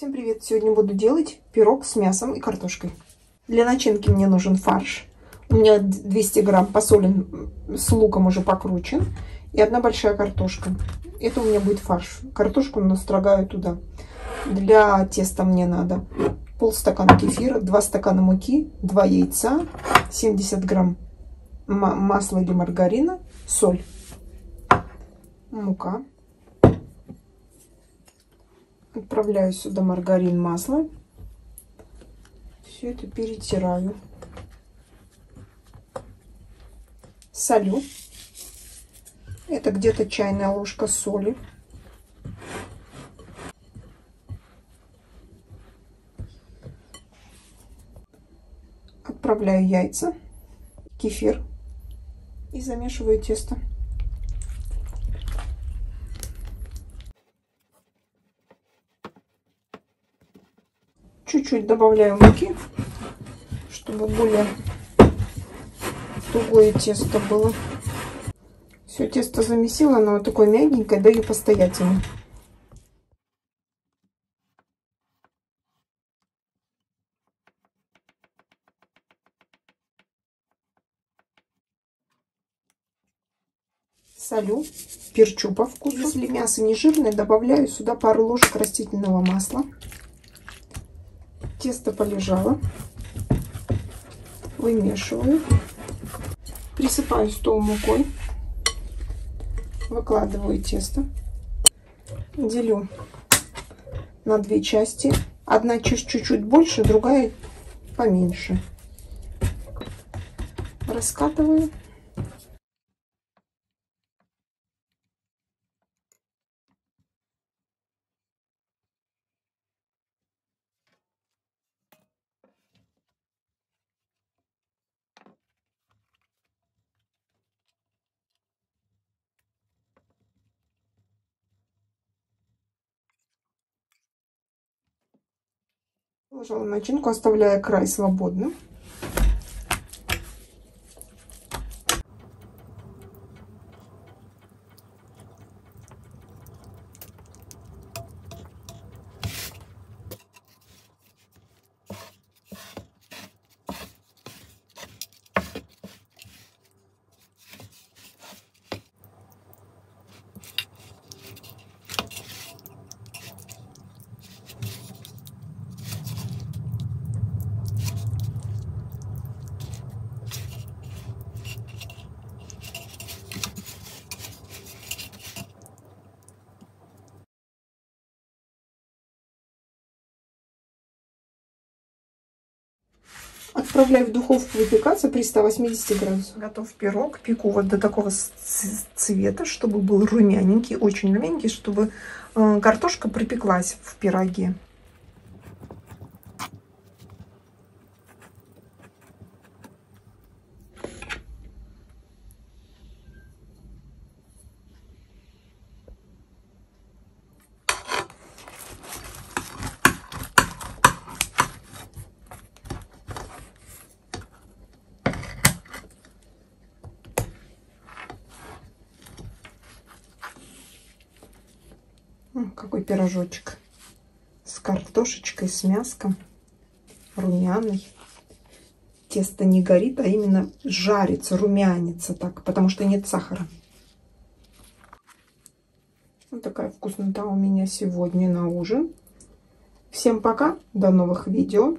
Всем привет! Сегодня буду делать пирог с мясом и картошкой. Для начинки мне нужен фарш. У меня 200 грамм посолен с луком уже покручен. И одна большая картошка. Это у меня будет фарш. Картошку настрогаю туда. Для теста мне надо полстакана кефира, 2 стакана муки, 2 яйца, 70 грамм масла или маргарина, соль, мука. Отправляю сюда маргарин, масло. Все это перетираю. Солю. Это где-то чайная ложка соли. Отправляю яйца, кефир и замешиваю тесто. Чуть-чуть добавляю муки, чтобы более тугое тесто было. Все, тесто замесила, оно вот такое мягенькое, даю постоять ему. солю, перчу по вкусу. Если мясо не жирное, добавляю сюда пару ложек растительного масла. Тесто полежало. Вымешиваю. Присыпаю стол мукой. Выкладываю тесто. Делю на две части. Одна чуть-чуть больше, другая поменьше. Раскатываю. Положила начинку, оставляя край свободным. Отправляю в духовку выпекаться при 180 градусах. Готов пирог. Пеку вот до такого цвета, чтобы был румяненький, очень румяненький, чтобы э, картошка припеклась в пироге. Какой пирожочек. С картошечкой, с мяском. Румяный. Тесто не горит, а именно жарится, румянится так, потому что нет сахара. Вот такая вкуснота у меня сегодня на ужин. Всем пока, до новых видео.